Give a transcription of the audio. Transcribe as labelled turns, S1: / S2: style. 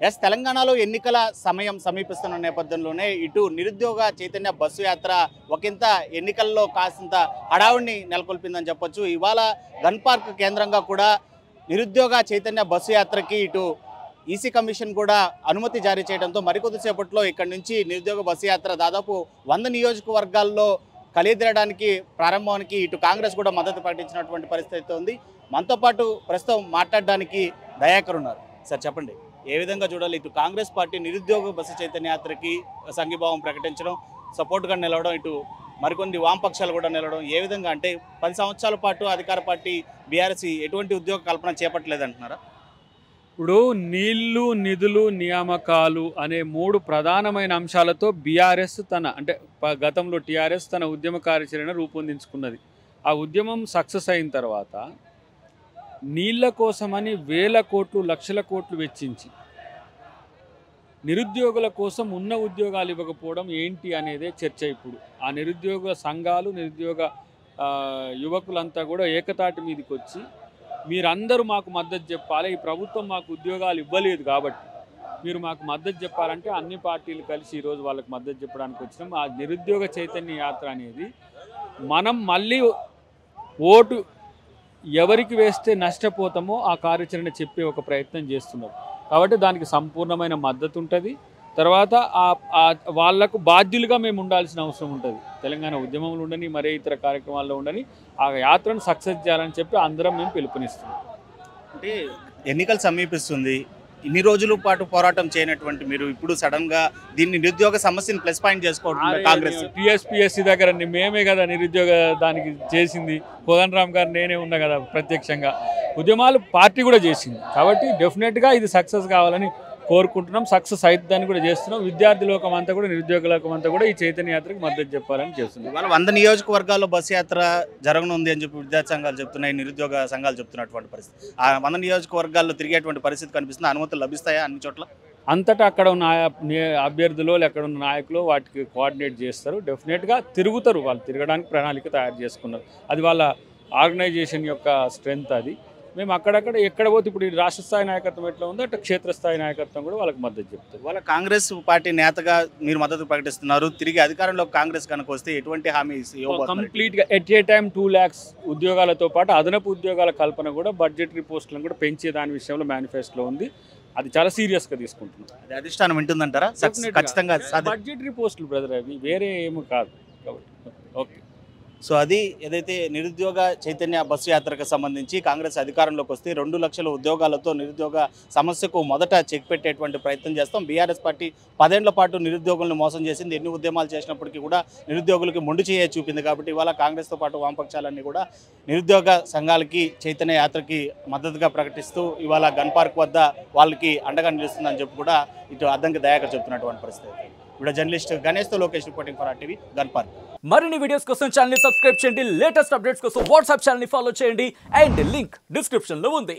S1: Yes తెలంగాణలో ఎన్నికల సమయం సమీపిస్తున్న నేపథ్యంలోనే ఇటు నిరుద్యోగ చైతన్య బస్సు యాత్ర ఒకంత ఎన్నికల్లో కాసింత హడావుడిని నెలకొల్పిందని చెప్పొచ్చు. ఇవాళ గన్ పార్క్ కేంద్రంగా కూడా నిరుద్యోగ చైతన్య బస్సు యాత్రకి ఇటు ఈసీ కమిషన్ కూడా అనుమతి జారీ చేయడంతో మరికొద్దిసేపట్లో ఇక్కడ నుంచి నిరుద్యోగ బస్సు యాత్ర దాదాపు వంద నియోజకవర్గాల్లో కలిదిరడానికి ప్రారంభానికి ఇటు కాంగ్రెస్ కూడా మద్దతు ప్రకటించినటువంటి పరిస్థితి ఉంది. మనతో పాటు ప్రస్తుతం మాట్లాడడానికి దయాకర్ ఉన్నారు. సార్ చెప్పండి. ఏ విధంగా చూడాలి? ఇటు కాంగ్రెస్ పార్టీ నిరుద్యోగ బస్సు చైతన్య యాత్రకి సంఘీభావం ప్రకటించడం సపోర్ట్గా నిలవడం ఇటు మరికొన్ని వామపక్షాలు కూడా నిలవడం ఏ విధంగా? అంటే పది సంవత్సరాల పాటు అధికార పార్టీ బీఆర్సీ ఎటువంటి ఉద్యోగ కల్పన చేపట్టలేదంటున్నారా?
S2: ఇప్పుడు నీళ్ళు నిధులు నియామకాలు అనే మూడు ప్రధానమైన అంశాలతో బీఆర్ఎస్ తన అంటే గతంలో టీఆర్ఎస్ తన ఉద్యమ కార్యాచరణ రూపొందించుకున్నది. ఆ ఉద్యమం సక్సెస్ అయిన తర్వాత నీళ్ళ కోసమని వేల కోట్లు లక్షల కోట్లు వెచ్చించి. నిరుద్యోగుల కోసం ఉన్న ఉద్యోగాలు ఇవ్వకపోవడం ఏంటి అనేదే చర్చ ఇప్పుడు. ఆ నిరుద్యోగ సంఘాలు నిరుద్యోగ యువకులంతా కూడా ఏకతాటి మీదకి వచ్చి మీరందరూ మాకు మద్దతు చెప్పాలి. ఈ ప్రభుత్వం మాకు ఉద్యోగాలు ఇవ్వలేదు కాబట్టి మీరు మాకు మద్దతు చెప్పాలంటే అన్ని పార్టీలు కలిసి ఈరోజు వాళ్ళకి మద్దతు చెప్పడానికి వచ్చినాం. ఆ నిరుద్యోగ చైతన్య యాత్ర అనేది మనం మళ్ళీ ఓటు ఎవరికి వేస్తే నష్టపోతామో ఆ కార్యాచరణ చెప్పే ఒక ప్రయత్నం చేస్తున్నారు కాబట్టి దానికి సంపూర్ణమైన మద్దతు ఉంటుంది. తర్వాత ఆ- ఆ వాళ్ళకు బాధ్యులుగా మేము ఉండాల్సిన అవసరం ఉంటుంది. తెలంగాణ ఉద్యమంలో ఉండని మరే ఇతర కార్యక్రమాల్లో ఉండని ఆ యాత్రను సక్సెస్ చేయాలని చెప్పి అందరం మేము పిలుపునిస్తున్నాం.
S1: అంటే ఎన్నికలు సమీపిస్తుంది. ఇన్ని రోజుల పాటు పోరాటం చేయనటువంటి మీరు ఇప్పుడు సడన్గా దీన్ని నిరుద్యోగ సమస్యను ప్లస్ పాయింట్ చేసుకోవడం కాంగ్రెస్.
S2: టిఎస్పిఎస్సి దగ్గర మేమే కదా నిరుద్యోగ దానికి చేసింది. కోదన్ రామ్ గారు నేనే ఉన్నా కదా ప్రత్యక్షంగా. ఉద్యమాలు పార్టీ కూడా చేసింది. కాబట్టి డెఫినెట్గా ఇది సక్సెస్ కావాలని కోరుకుంటున్నాం. సక్సెస్ అవుతుందని కూడా చేస్తున్నాం. విద్యార్థి లోకం అంతా కూడా నిరుద్యోగ లోకం అంతా కూడా ఈ చైతన్య యాత్రకు మద్దతు చెప్పాలని చేస్తున్నాం.
S1: ఇవాళ వంద నియోజకవర్గాల్లో బస్సు యాత్ర జరగనుంది అని చెప్పి విద్యార్థి సంఘాలు చెప్తున్నాయి నిరుద్యోగ సంఘాలు చెప్తున్నటువంటి పరిస్థితి. ఆ వంద నియోజకవర్గాల్లో తిరిగేటువంటి పరిస్థితి కనిపిస్తుంది? అనుమతులు లభిస్తాయా అన్ని చోట్ల?
S2: అంతటా అక్కడ ఉన్న అభ్యర్థులు అక్కడ ఉన్న నాయకులు వాటికి కోఆర్డినేట్ చేస్తారు. డెఫినెట్గా తిరుగుతారు. వాళ్ళు తిరగడానికి ప్రణాళిక తయారు చేసుకున్నారు. అది వాళ్ళ ఆర్గనైజేషన్ యొక్క స్ట్రెంగ్త్ అది. మేము అక్కడక్కడ ఎక్కడ పోతే ఇప్పుడు ఈ రాష్ట్ర స్థాయి నాయకత్వం ఎట్లా ఉందో అట్లా క్షేత్రస్థాయి నాయకత్వం కూడా వాళ్ళకి మద్దతు చెప్తారు.
S1: ఇవాళ కాంగ్రెస్ పార్టీ నేతగా మీరు మద్దతు ప్రకటిస్తున్నారు. తిరిగి అధికారంలో కాంగ్రెస్ కనుక వస్తే ఎటువంటి హామీ?
S2: కంప్లీట్గా at a time two lakhs ఉద్యోగాలతో పాటు అదనపు ఉద్యోగాల కల్పన కూడా బడ్జెటరీ పోస్టులను కూడా పెంచే దాని విషయంలో మేనిఫెస్టోలో ఉంది. అది చాలా సీరియస్గా తీసుకుంటున్నాం.
S1: అది అధిష్టానం వింటుందంటారా? ఖచ్చితంగా
S2: బడ్జెటరీ పోస్టులు బ్రదర్ అవి వేరే ఏమి కాదు. కాబట్టి ఓకే.
S1: సో అది ఏదైతే నిరుద్యోగ చైతన్య బస్సు యాత్రకు సంబంధించి కాంగ్రెస్ అధికారంలోకి వస్తే రెండు లక్షల ఉద్యోగాలతో నిరుద్యోగ సమస్యకు మొదట చెక్ పెట్టేటువంటి ప్రయత్నం చేస్తాం. బీఆర్ఎస్ పార్టీ పదేళ్ళ పాటు నిరుద్యోగులను మోసం చేసింది. ఎన్ని ఉద్యమాలు చేసినప్పటికీ కూడా నిరుద్యోగులకి మొండి చేయ చూపింది కాబట్టి ఇవాళ కాంగ్రెస్తో పాటు వామపక్షాలన్నీ కూడా నిరుద్యోగ సంఘాలకి చైతన్య యాత్రకి మద్దతుగా ప్రకటిస్తూ ఇవాళ గన్ పార్క్ వద్ద వాళ్ళకి అండగా నిలుస్తుందని చెప్పి కూడా ఇటు అద్దంకి దయాకర్ చెప్తున్నటువంటి పరిస్థితి. జర్నలిస్ట్ గణేష్తో లోకేష్ రిపోర్టింగ్ ఫర్ టీవీ గన్పార్
S3: మరిన్ని వీడియోస్ కోసం ఛానల్ సబ్స్క్రైబ్ చేయండి. లేటెస్ట్ అప్డేట్స్ కోసం వాట్సాప్ ఛానల్ ఫాలో చేయండి. అండ్ లింక్ డిస్క్రిప్షన్లో ఉంది.